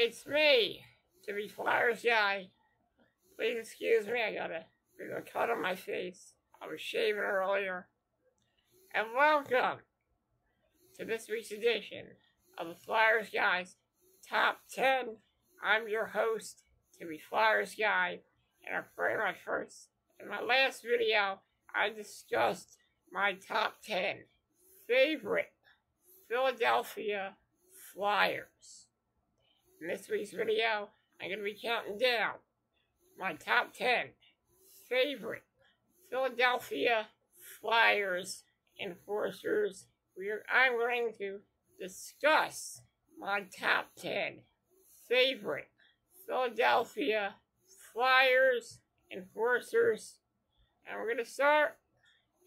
It's me, Timmy Flyers guy. Please excuse me, I got a, a cut on my face. I was shaving earlier. And welcome to this week's edition of the Flyers Guys Top 10. I'm your host, Timmy Flyers Guy, and I for my first in my last video, I discussed my top 10 favorite Philadelphia Flyers. In this week's video, I'm going to be counting down my top 10 favorite Philadelphia Flyers enforcers. We are, I'm going to discuss my top 10 favorite Philadelphia Flyers enforcers. And we're going to start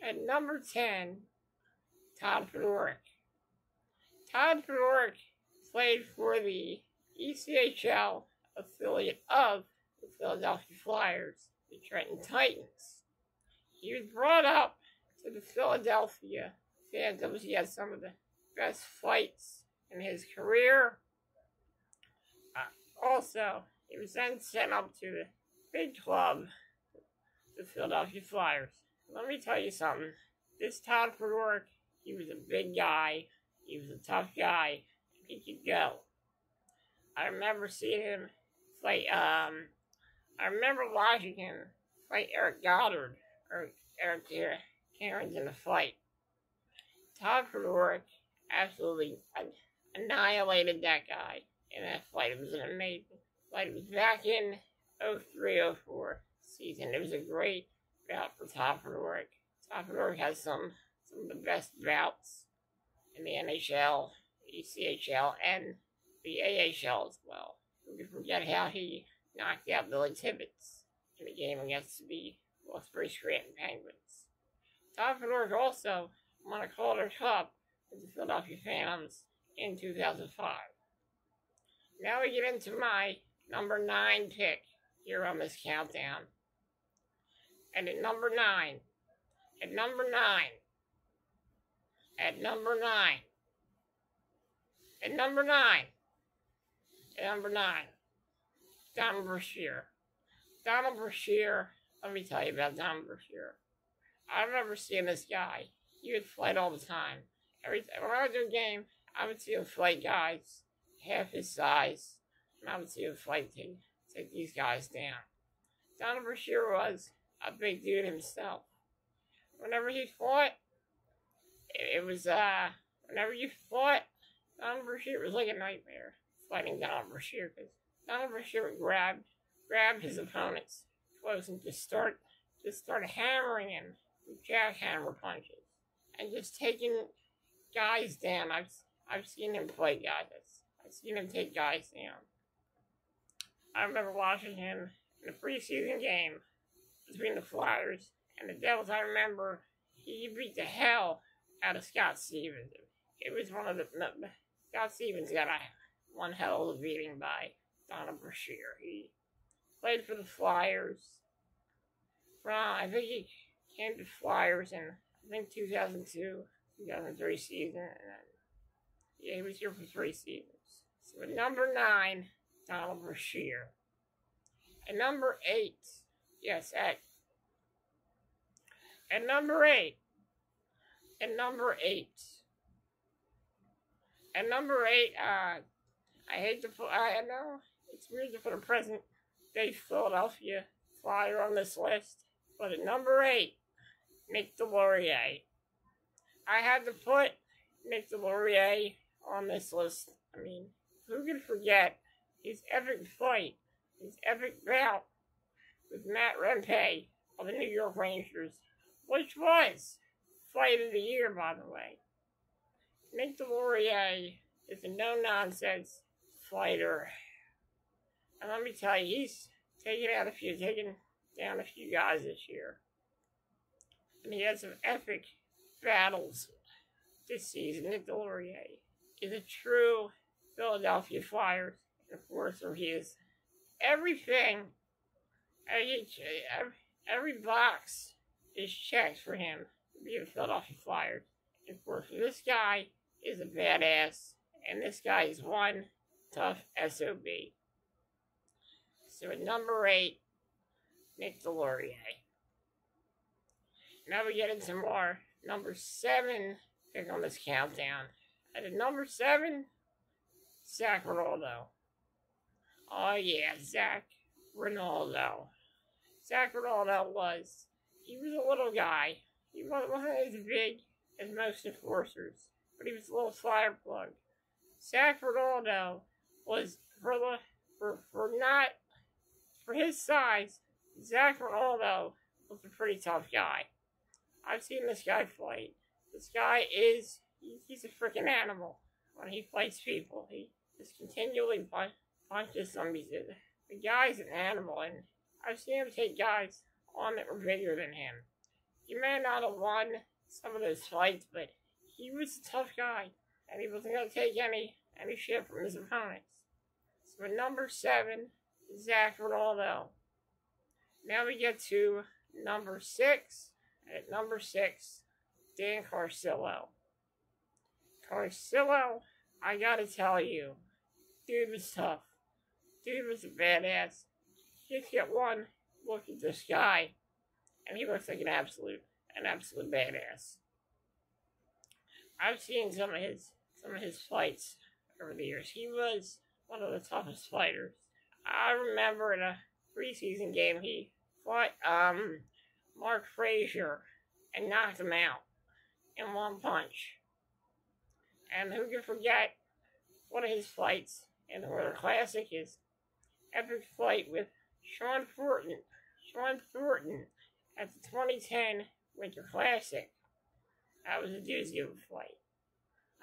at number 10, Todd Fedoruk. Todd Fedoruk played for the ECHL affiliate of the Philadelphia Flyers, the Trenton Titans. He was brought up to the Philadelphia Phantoms. He had some of the best fights in his career. Uh, also, he was then sent up to the big club, the Philadelphia Flyers. Let me tell you something. This Todd Fedoruk, he was a big guy. He was a tough guy. He could go. I remember seeing him fight. Um, I remember watching him fight Eric Godard or Eric Cairns in a fight. Todd Fedoruk absolutely annihilated that guy in that fight. It was an amazing fight. It was back in 03 04 season. It was a great bout for Todd Fedoruk. Todd Fedoruk has some, some of the best bouts in the NHL, ECHL, and the AHL as well. We forget how he knocked out Billy Tibbetts in the game against the Wilkes-Barre Scranton Penguins. Todd Fedoruk also won a Calder Cup with the Philadelphia Phantoms in 2005. Now we get into my number nine pick here on this countdown. And at number nine, at number nine, at number nine, at number nine, number nine, Donald Brashear. Donald Brashear, let me tell you about Donald Brashear. I remember seeing this guy. He would fight all the time. Every time when I was in a game, I would see him fight guys half his size. And I would see him fight take, take these guys down. Donald Brashear was a big dude himself. Whenever he fought, it, it was, uh, whenever you fought, Donald Brashear was like a nightmare fighting Donald Brashear because Donald Brashear would grab, grab his opponents close and just start, just start hammering him with jackhammer punches and just taking guys down. I've, I've seen him play guys. I've seen him take guys down. I remember watching him in a preseason game between the Flyers and the Devils. I remember he beat the hell out of Scott Stevens. It was one of the Scott Stevens got a one hell of a beating by Donald Brashear. He played for the Flyers from I think he came to Flyers in I think 2002, 2003 season, and yeah, he was here for three seasons. So at number nine, Donald Brashear. At number eight, yes, at at number eight, at number eight, at number eight, uh, I hate to put, I know it's weird to put a present day Philadelphia flyer on this list, but at number eight, Nick Deslauriers. I had to put Nick Deslauriers on this list. I mean, who can forget his epic fight, his epic bout with Matt Rempe of the New York Rangers, which was fight of the year, by the way. Nick Deslauriers is a no-nonsense fighter. And let me tell you, he's taken out a few, taken down a few guys this year. And he had some epic battles this season. Nick Deslauriers is a true Philadelphia Flyers enforcer. He is everything, every, every box is checked for him to be a Philadelphia Flyers enforcer. This guy is a badass, and this guy is one tough SOB. So at number eight, Nick Deslauriers. Now we get into more number seven pick on this countdown. At number seven, Zac Rinaldo. Oh yeah, Zac Rinaldo. Zac Rinaldo was he was a little guy. He wasn't as big as most enforcers, but he was a little fire plug. Zac Rinaldo was for the for, for not for his size, Zac Rinaldo was a pretty tough guy. I've seen this guy fight. This guy is he's a freaking animal when he fights people. He just continually punches zombies. The guy's an animal, and I've seen him take guys on that were bigger than him. He may not have won some of those fights, but he was a tough guy, and he wasn't to take any any shit from his opponents. So number seven, Zac Rinaldo. Now we get to number six. At number six, Dan Carcillo. Carcillo, I gotta tell you, dude was tough. Dude was a badass. Just get one look at this guy, and he looks like an absolute, an absolute badass. I've seen some of his, some of his fights over the years. He was one of the toughest fighters. I remember in a preseason game he fought um Mark Fraser and knocked him out in one punch. And who can forget one of his fights in the Winter Classic, his epic fight with Shawn Thornton. Shawn Thornton at the 2010 Winter Classic. That was a doozy of a fight.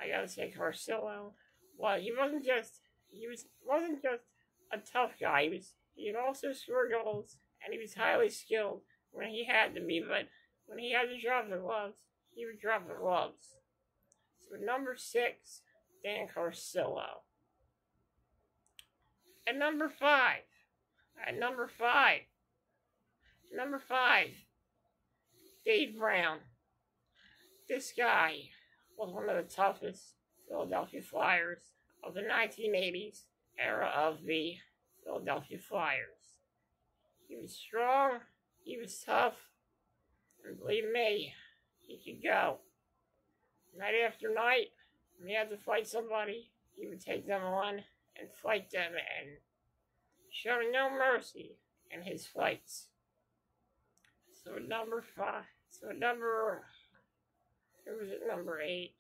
I gotta say, Carcillo. Well, he wasn't just he was wasn't just a tough guy. He was he could also score goals, and he was highly skilled when he had to be. But when he had to drop the gloves, he would drop the gloves. So number six, Dan Carcillo. At number five, at number five, number five, Dave Brown. This guy was one of the toughest Philadelphia Flyers of the 1980s era of the Philadelphia Flyers. He was strong, he was tough, and believe me, he could go. Night after night, when he had to fight somebody, he would take them on and fight them and show no mercy in his fights. So number five, so number, who was it, number eight?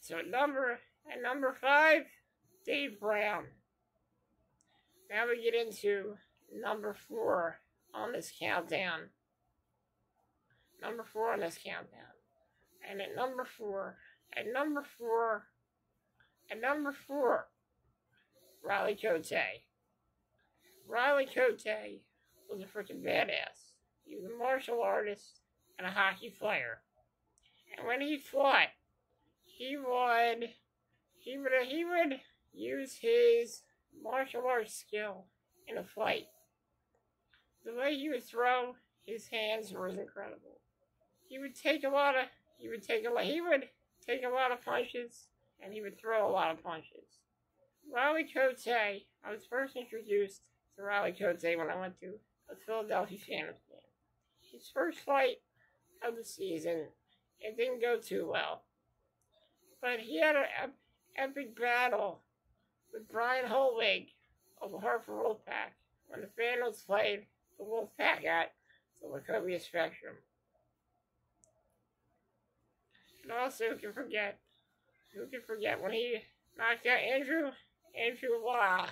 So number, at number five, Dave Brown. Now we get into number four on this countdown. Number four on this countdown. And at number four, at number four, at number four, Riley Cote. Riley Cote was a freaking badass. He was a martial artist and a hockey player. And when he fought, he would he would he would use his martial arts skill in a fight. The way he would throw his hands was incredible. He would take a lot of he would take a lot he would take a lot of punches and he would throw a lot of punches. Riley Cote, I was first introduced to Riley Cote when I went to a Philadelphia Phantoms game. His first fight of the season, it didn't go too well. But he had an epic battle with Brian Holwig of the Hartford Wolfpack when the Phantoms played the Wolfpack at the Wachovia Spectrum. And also, who can forget, who can forget when he knocked out Andrew, Andrew Law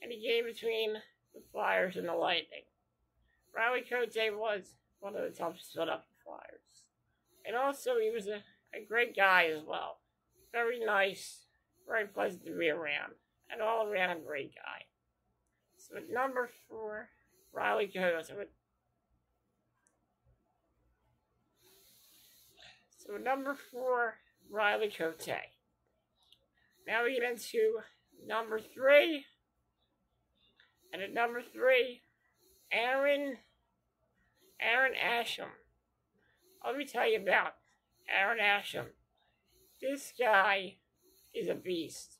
in the game between the Flyers and the Lightning. Riley Cote was one of the toughest Philadelphia Flyers. And also, he was a, a great guy as well. Very nice, very pleasant to be around, and all around a great guy. So at number four, Riley Cote. So, so number four, Riley Cote. Now we get into number three. And at number three, Aaron Aaron Asham. Let me tell you about Aaron Asham. This guy is a beast.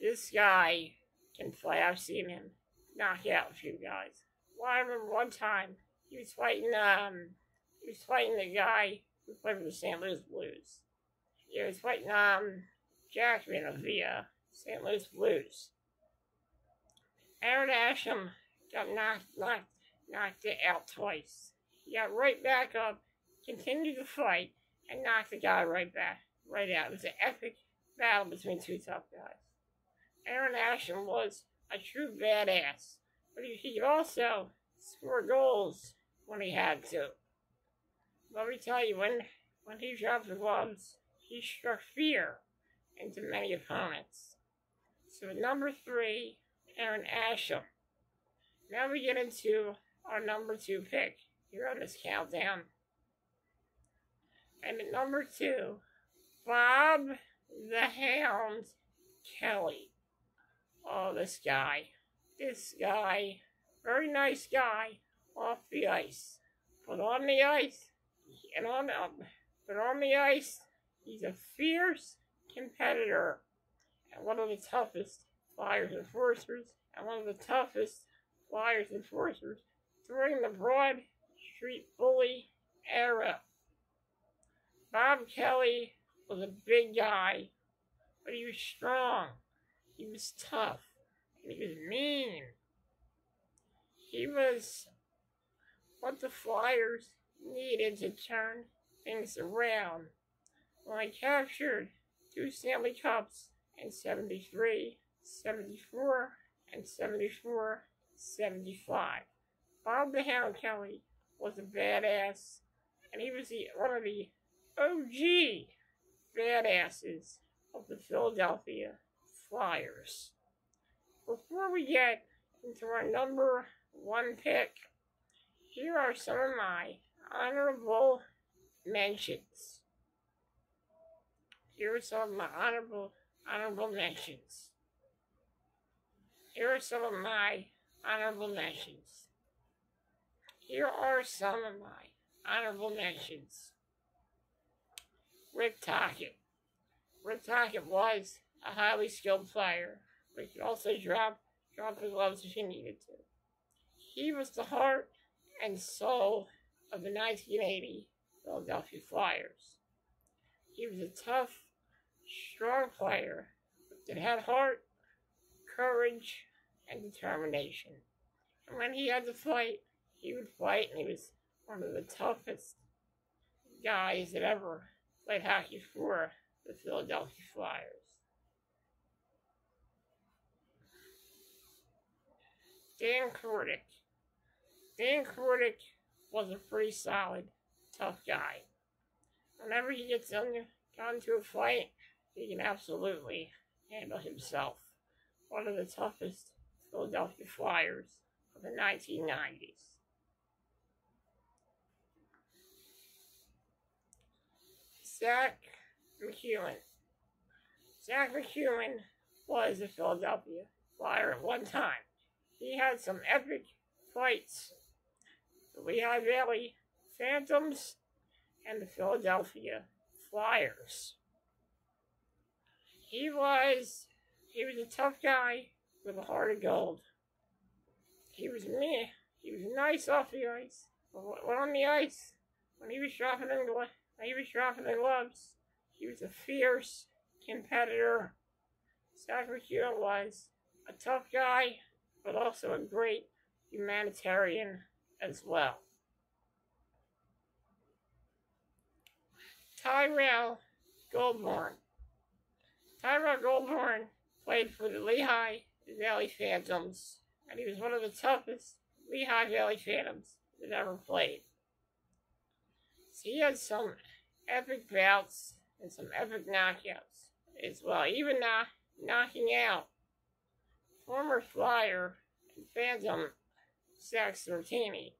This guy can fight. I've seen him knock out a few guys. Well, I remember one time he was fighting um he was fighting the guy who played for the St. Louis Blues. He was fighting um Jackman of the uh, St. Louis Blues. Aaron Asham got knocked knocked knocked out twice. He got right back up, continued to fight, and knocked the guy right back right out. It was an epic battle between two tough guys. Aaron Asham was a true badass, but he, he could also score goals when he had to. Let me tell you, when when he dropped the gloves, he struck fear into many opponents. So at number three, Aaron Asham. Now we get into our number two pick here on this countdown. And at number two, Bob the Hound Kelly. Oh, this guy. This guy. Very nice guy off the ice. But on the ice, and on, um, but on the ice, he's a fierce competitor and one of the toughest flyers and enforcers and one of the toughest flyers and enforcers during the Broad Street Bully era. Bob Kelly was a big guy, but he was strong. He was tough. He was mean. He was what the Flyers needed to turn things around. When I captured two Stanley Cups in 73, 74, and 74, 75. Bob the Hound Kelly was a badass, and he was the, one of the OG badasses of the Philadelphia Flyers. Before we get into our number one pick, here are some of my honorable mentions. Here are some of my honorable honorable mentions. Here are some of my honorable mentions. Here are some of my honorable mentions. Rick Tocchet. Rick Tocchet was a highly skilled player, but he could also drop drop the gloves if he needed to. He was the heart and soul of the 1980 Philadelphia Flyers. He was a tough, strong player that had heart, courage, and determination. And when he had to fight, he would fight, and he was one of the toughest guys that ever played hockey for the Philadelphia Flyers. Dan Kordic. Dan Kordic was a pretty solid, tough guy. Whenever he gets into a fight, he can absolutely handle himself. One of the toughest Philadelphia Flyers of the 1990s. Zack MacEwen. Zack MacEwen was a Philadelphia Flyer at one time. He had some epic fights. The Lehigh Valley Phantoms and the Philadelphia Flyers. He was he was a tough guy with a heart of gold. He was me. He was nice off the ice. But on the ice, when he was dropping in he was dropping the gloves, he was a fierce competitor. MacEwen was a tough guy, but also a great humanitarian as well. Tyrell Goulbourne. Tyrell Goulbourne played for the Lehigh Valley Phantoms, and he was one of the toughest Lehigh Valley Phantoms that ever played. So he had some epic bouts and some epic knockouts as well, even uh, knocking out former Flyer and Phantom Zach Sortini.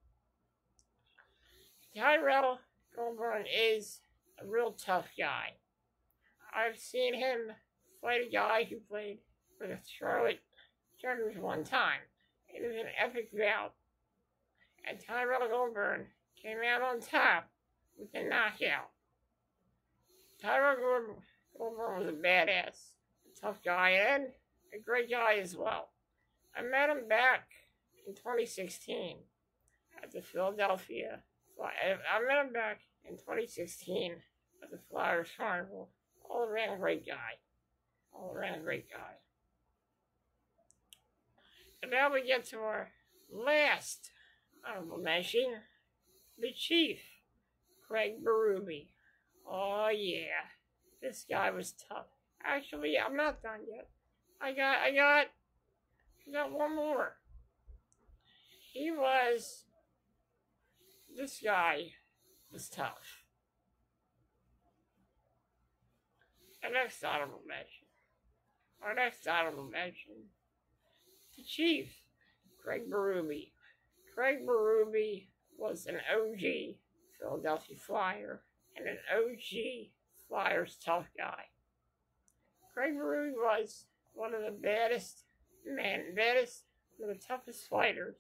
Tyrell Goulbourne is a real tough guy. I've seen him fight a guy who played for the Charlotte Chargers one time. It was an epic bout. And Tyrell Goulbourne came out on top with a knockout. Tyrell Goulbourne was a badass, a tough guy, and a great guy as well. I met him back in 2016 at the Philadelphia. I met him back in 2016 at the Flyers Carnival. All around great guy. All around great guy. And now we get to our last honorable mention the Chief, Craig Berube. Oh, yeah. This guy was tough. Actually, I'm not done yet. I got, I got, I got one more. He was, this guy was tough. Our next honorable mention. Our next honorable mention. The Chief, Craig Berube. Craig Berube was an OG Philadelphia Flyer and an OG Flyers tough guy. Craig Berube was one of the baddest, man, baddest, one of the toughest fighters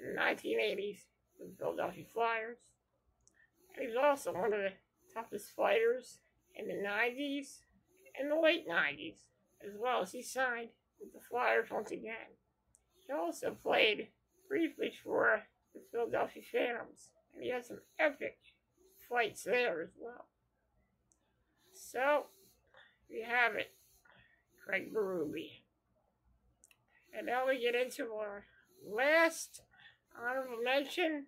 in the 1980s with the Philadelphia Flyers. And he was also one of the toughest fighters in the 90s and the late 90s, as well as he signed with the Flyers once again. He also played briefly for the Philadelphia Phantoms, and he had some epic fights there as well. So, we have it, Craig Berube. And now we get into our last honorable mention,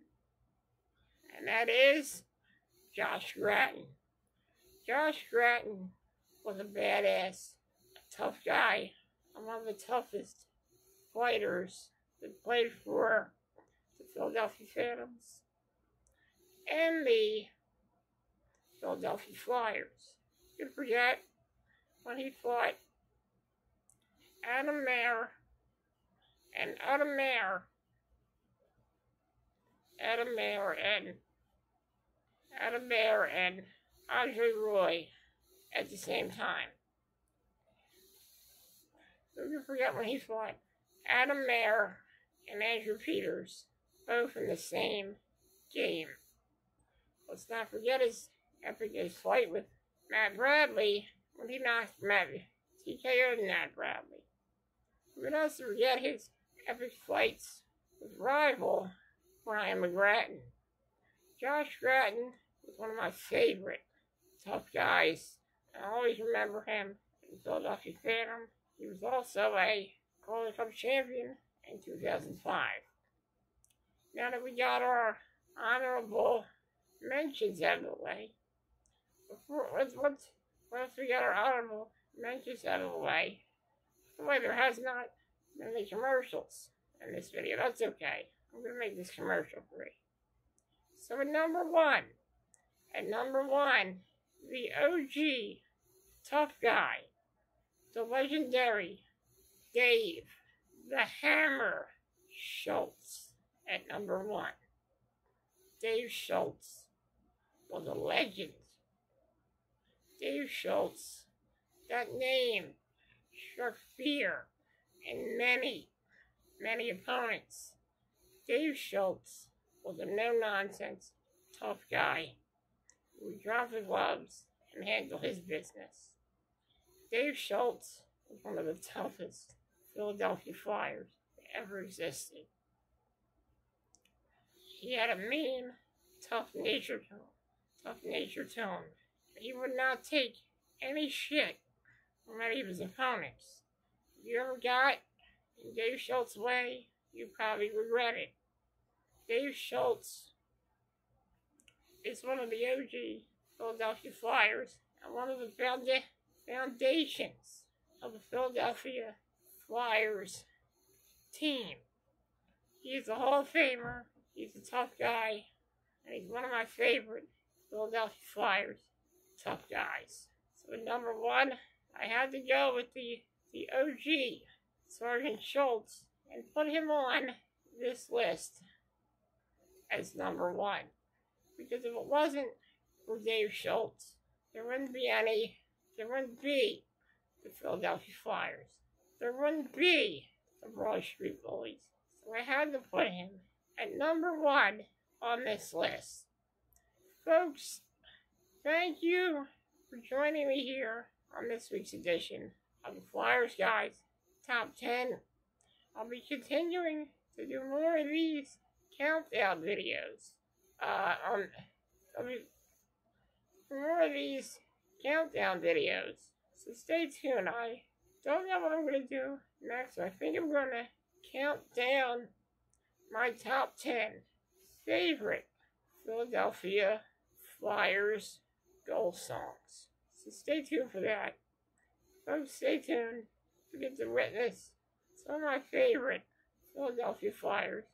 and that is Josh Gratton. Josh Gratton was a badass, a tough guy, of the toughest fighters that played for the Philadelphia Phantoms and the Philadelphia Flyers. You forget when he fought Adam Mair and Adam Mair, Adam Mair and Adam Mair and Andre Roy at the same time. You forget when he fought Adam Mair and Andrew Peters, both in the same game. Let's not forget his epic fight with Matt Bradley when he knocked Matt TKO'd Matt Bradley. We can also forget his epic fights with rival Brian McGrattan. Josh Gratton was one of my favorite tough guys. I always remember him in Philadelphia Phantom. He was also a Calder Cup champion in 2005. Now that we got our honorable mentions out of the way, once, once, once we got our honorable mentions out of the way, the way there has not been any commercials in this video. That's okay. I'm going to make this commercial free. So at number one, at number one, the OG tough guy, the legendary Dave the Hammer Schultz at number one. Dave Schultz was a legend. Dave Schultz, that name struck fear in many, many opponents. Dave Schultz was a no nonsense, tough guy who would drop his gloves and handle his business. Dave Schultz was one of the toughest Philadelphia Flyers that ever existed. He had a mean, tough nature. Tough nature to him. He would not take any shit from any of his opponents. If you ever got in Dave Schultz's way, you probably regret it. Dave Schultz is one of the OG Philadelphia Flyers and one of the foundations of the Philadelphia Flyers team. He's a Hall of Famer. He's a tough guy. And he's one of my favorite Philadelphia Flyers tough guys. So number one, I had to go with the, the OG, Sergeant Schultz, and put him on this list as number one. Because if it wasn't for Dave Schultz, there wouldn't be any, there wouldn't be the Philadelphia Flyers there wouldn't be the Broad Street Bullies. So I had to put him at number one on this list. Folks, thank you for joining me here on this week's edition of the Flyers Guys Top 10 I'll be continuing to do more of these countdown videos. Uh, on I'll be more of these countdown videos. So stay tuned. I don't know what I'm gonna do next. I think I'm gonna count down my top ten favorite Philadelphia Flyers goal songs. So stay tuned for that. So stay tuned to get to witness some of my favorite Philadelphia Flyers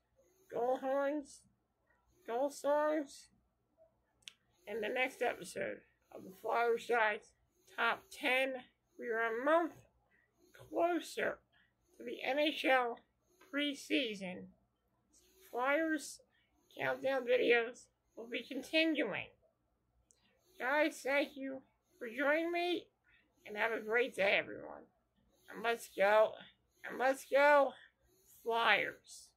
goal horns, goal songs, in the next episode of the Flyers Guys Top 10. We are a month closer to the NHL preseason. Flyers countdown videos will be continuing. Guys, thank you for joining me and have a great day, everyone. And let's go, and let's go, Flyers.